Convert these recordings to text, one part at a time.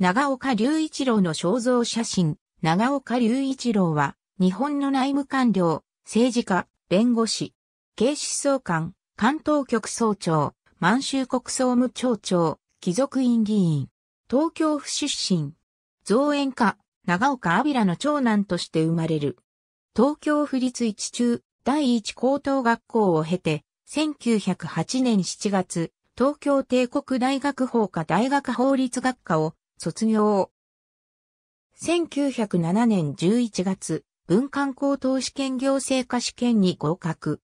長岡隆一郎の肖像写真。長岡隆一郎は、日本の内務官僚、政治家、弁護士、警視総監、関東局総長、満州国総務庁長、貴族院議員、東京府出身、造園家、長岡阿ビの長男として生まれる。東京府立一中第一高等学校を経て、1908年7月、東京帝国大学法科大学法律学科を卒業。1907年11月、文官高等試験行政科試験に合格。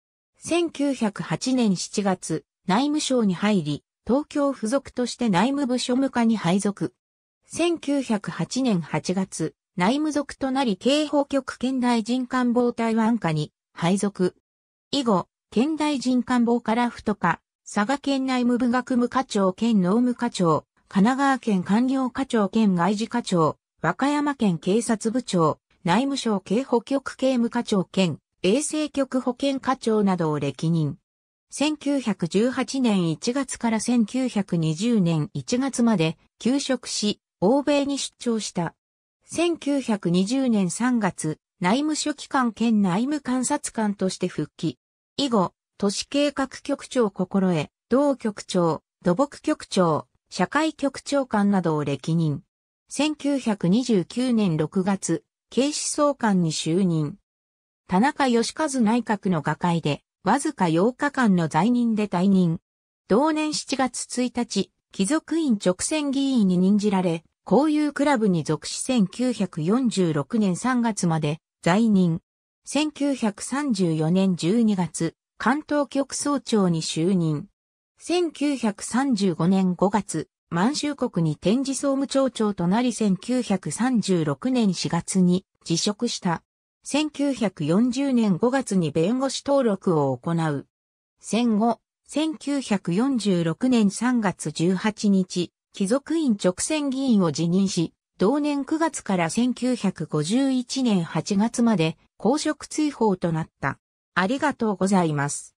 1908年7月、内務省に入り、東京付属として内務部庶務課に配属。1908年8月、内務属となり警報局県大臣官房台湾課に配属。以後、県大臣官房から府とか、佐賀県内務部学務課長兼農務課長、神奈川県官僚課長兼外事課長、和歌山県警察部長、内務省警保局警務課長兼衛生局保健課長などを歴任。1918年1月から1920年1月まで休職し、欧米に出張した。1920年3月、内務書記官兼内務監察官として復帰。以後、都市計画局長心得、道局長、土木局長、社会局長官などを歴任。1929年6月、警視総監に就任。田中義和内閣の画会で、わずか8日間の在任で退任。同年7月1日、貴族院直選議員に任じられ、交友クラブに属し1946年3月まで在任。1934年12月、関東局総長に就任。1935年5月、満州国に展示総務長長となり1936年4月に辞職した。1940年5月に弁護士登録を行う。戦後、1946年3月18日、貴族院直選議員を辞任し、同年9月から1951年8月まで公職追放となった。ありがとうございます。